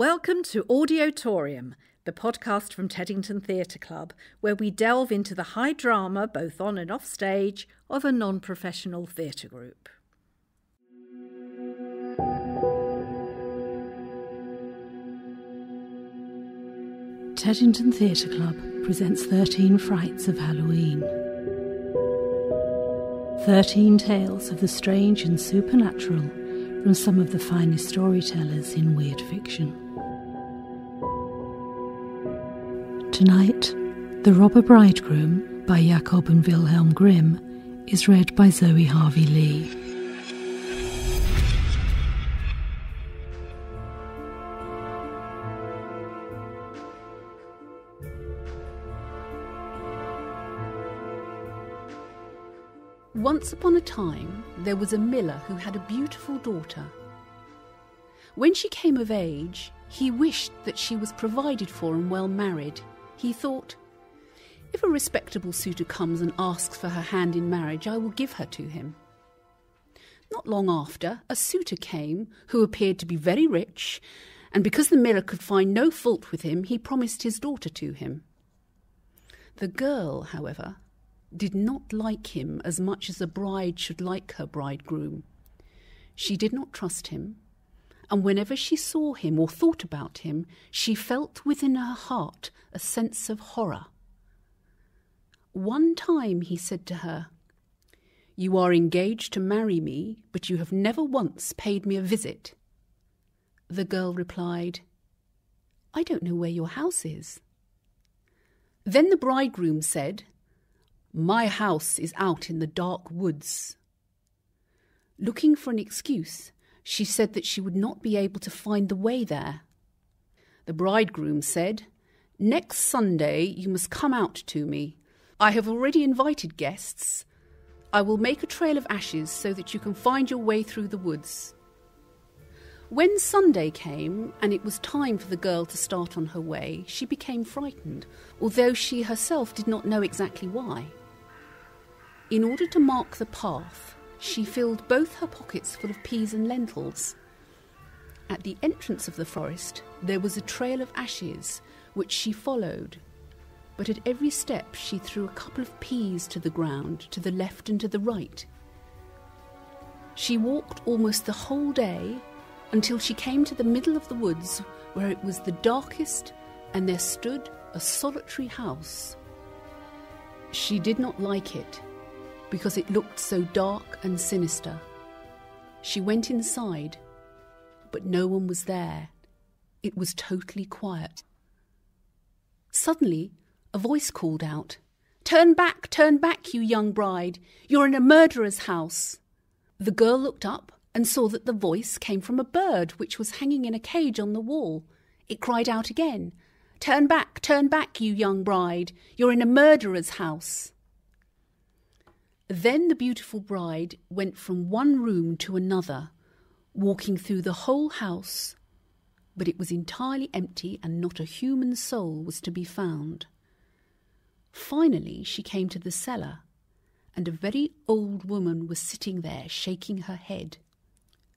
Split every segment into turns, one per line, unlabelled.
Welcome to Audiotorium, the podcast from Teddington Theatre Club, where we delve into the high drama, both on and off stage, of a non professional theatre group. Teddington Theatre Club presents 13 Frights of Halloween. 13 tales of the strange and supernatural from some of the finest storytellers in weird fiction. Tonight, The Robber Bridegroom by Jacob and Wilhelm Grimm is read by Zoe Harvey Lee.
Once upon a time, there was a miller who had a beautiful daughter. When she came of age, he wished that she was provided for and well married. He thought, if a respectable suitor comes and asks for her hand in marriage, I will give her to him. Not long after, a suitor came who appeared to be very rich, and because the miller could find no fault with him, he promised his daughter to him. The girl, however, did not like him as much as a bride should like her bridegroom. She did not trust him, and whenever she saw him or thought about him, she felt within her heart a sense of horror. One time he said to her, You are engaged to marry me, but you have never once paid me a visit. The girl replied, I don't know where your house is. Then the bridegroom said, my house is out in the dark woods. Looking for an excuse, she said that she would not be able to find the way there. The bridegroom said, Next Sunday you must come out to me. I have already invited guests. I will make a trail of ashes so that you can find your way through the woods. When Sunday came and it was time for the girl to start on her way, she became frightened, although she herself did not know exactly why. In order to mark the path, she filled both her pockets full of peas and lentils. At the entrance of the forest, there was a trail of ashes, which she followed. But at every step, she threw a couple of peas to the ground, to the left and to the right. She walked almost the whole day until she came to the middle of the woods, where it was the darkest, and there stood a solitary house. She did not like it because it looked so dark and sinister. She went inside, but no one was there. It was totally quiet. Suddenly, a voice called out, Turn back, turn back, you young bride. You're in a murderer's house. The girl looked up and saw that the voice came from a bird which was hanging in a cage on the wall. It cried out again, Turn back, turn back, you young bride. You're in a murderer's house. Then the beautiful bride went from one room to another, walking through the whole house, but it was entirely empty and not a human soul was to be found. Finally, she came to the cellar, and a very old woman was sitting there shaking her head.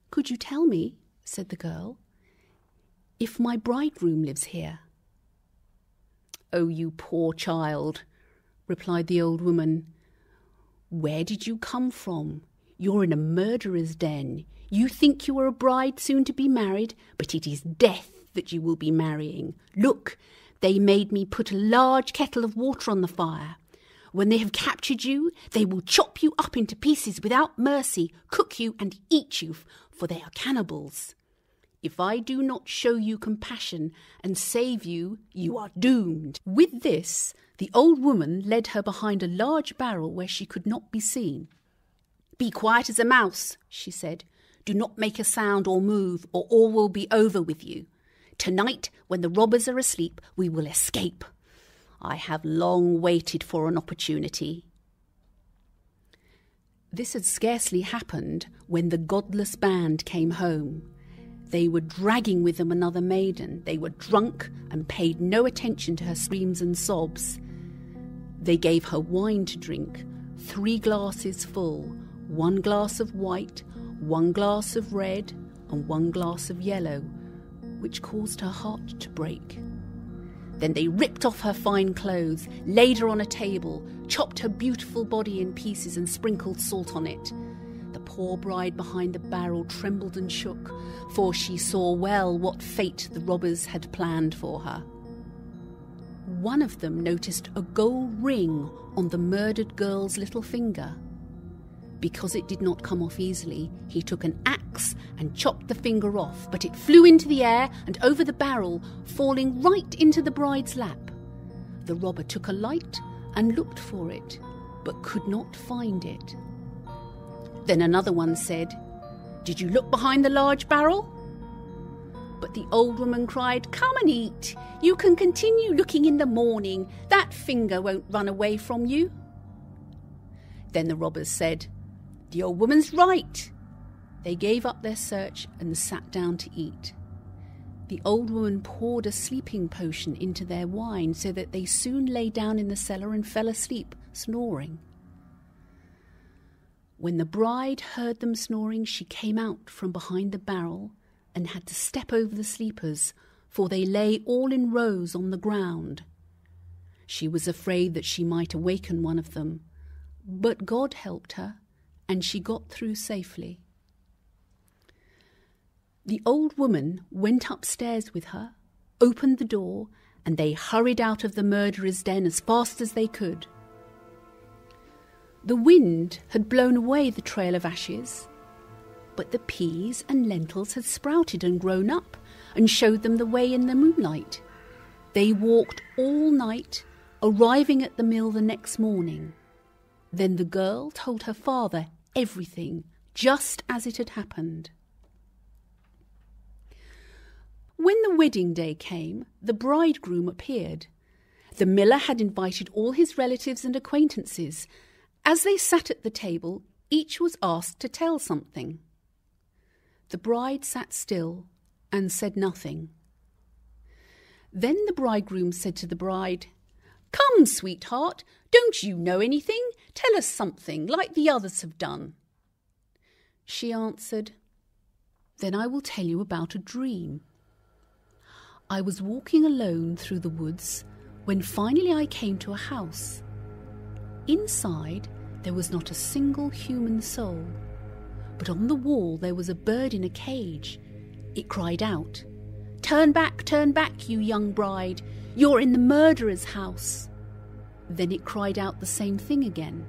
Could you tell me, said the girl, if my bridegroom lives here? Oh, you poor child, replied the old woman. Where did you come from? You're in a murderer's den. You think you are a bride soon to be married, but it is death that you will be marrying. Look, they made me put a large kettle of water on the fire. When they have captured you, they will chop you up into pieces without mercy, cook you, and eat you, for they are cannibals. If I do not show you compassion and save you, you are doomed. With this, the old woman led her behind a large barrel where she could not be seen. Be quiet as a mouse, she said. Do not make a sound or move, or all will be over with you. Tonight, when the robbers are asleep, we will escape. I have long waited for an opportunity. This had scarcely happened when the godless band came home. They were dragging with them another maiden. They were drunk and paid no attention to her screams and sobs. They gave her wine to drink, three glasses full, one glass of white, one glass of red, and one glass of yellow, which caused her heart to break. Then they ripped off her fine clothes, laid her on a table, chopped her beautiful body in pieces, and sprinkled salt on it. Poor bride behind the barrel trembled and shook, for she saw well what fate the robbers had planned for her. One of them noticed a gold ring on the murdered girl's little finger. Because it did not come off easily, he took an axe and chopped the finger off, but it flew into the air and over the barrel, falling right into the bride's lap. The robber took a light and looked for it, but could not find it. Then another one said, Did you look behind the large barrel? But the old woman cried, Come and eat. You can continue looking in the morning. That finger won't run away from you. Then the robbers said, the old woman's right. They gave up their search and sat down to eat. The old woman poured a sleeping potion into their wine so that they soon lay down in the cellar and fell asleep, snoring. When the bride heard them snoring, she came out from behind the barrel and had to step over the sleepers, for they lay all in rows on the ground. She was afraid that she might awaken one of them, but God helped her and she got through safely. The old woman went upstairs with her, opened the door, and they hurried out of the murderer's den as fast as they could. The wind had blown away the trail of ashes, but the peas and lentils had sprouted and grown up and showed them the way in the moonlight. They walked all night, arriving at the mill the next morning. Then the girl told her father everything just as it had happened. When the wedding day came, the bridegroom appeared. The miller had invited all his relatives and acquaintances. As they sat at the table, each was asked to tell something. The bride sat still and said nothing. Then the bridegroom said to the bride, Come, sweetheart, don't you know anything? Tell us something, like the others have done. She answered, Then I will tell you about a dream. I was walking alone through the woods when finally I came to a house. Inside, there was not a single human soul, but on the wall there was a bird in a cage. It cried out, Turn back, turn back, you young bride, you're in the murderer's house. Then it cried out the same thing again.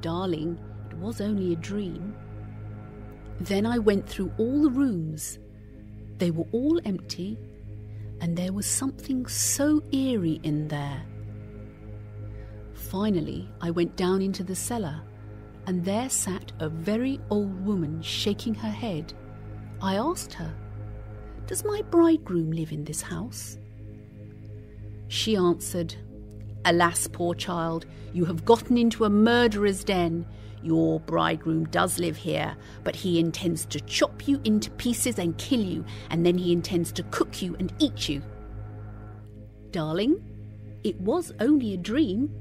Darling, it was only a dream. Then I went through all the rooms. They were all empty, and there was something so eerie in there. Finally, I went down into the cellar, and there sat a very old woman shaking her head. I asked her, Does my bridegroom live in this house? She answered, Alas, poor child, you have gotten into a murderer's den. Your bridegroom does live here, but he intends to chop you into pieces and kill you, and then he intends to cook you and eat you. Darling, it was only a dream.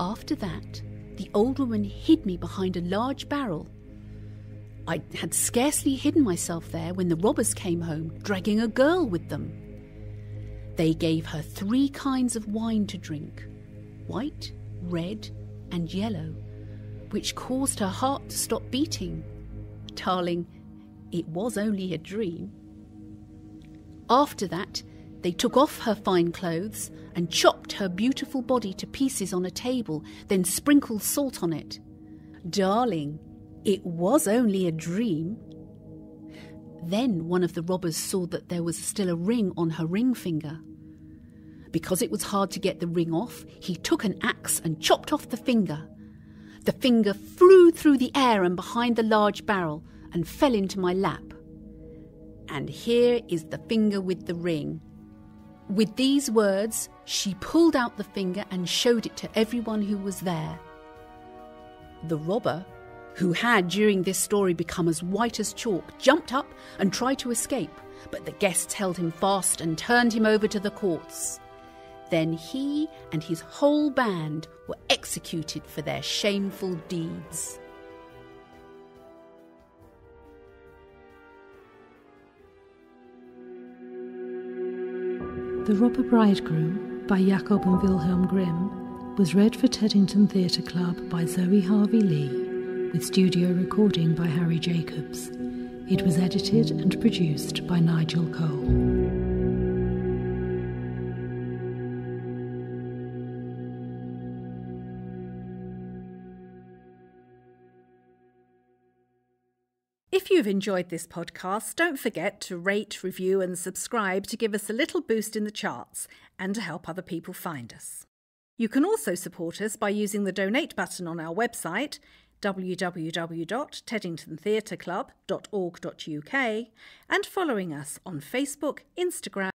After that, the old woman hid me behind a large barrel. I had scarcely hidden myself there when the robbers came home, dragging a girl with them. They gave her three kinds of wine to drink white, red, and yellow, which caused her heart to stop beating. Darling, it was only a dream. After that, they took off her fine clothes and chopped her beautiful body to pieces on a table, then sprinkled salt on it. Darling, it was only a dream. Then one of the robbers saw that there was still a ring on her ring finger. Because it was hard to get the ring off, he took an axe and chopped off the finger. The finger flew through the air and behind the large barrel and fell into my lap. And here is the finger with the ring. With these words, she pulled out the finger and showed it to everyone who was there. The robber, who had during this story become as white as chalk, jumped up and tried to escape, but the guests held him fast and turned him over to the courts. Then he and his whole band were executed for their shameful deeds.
The Robber Bridegroom by Jacob and Wilhelm Grimm was read for Teddington Theatre Club by Zoe Harvey Lee, with studio recording by Harry Jacobs. It was edited and produced by Nigel Cole. If you've enjoyed this podcast, don't forget to rate, review, and subscribe to give us a little boost in the charts and to help other people find us. You can also support us by using the donate button on our website www.teddingtontheatreclub.org.uk and following us on Facebook, Instagram,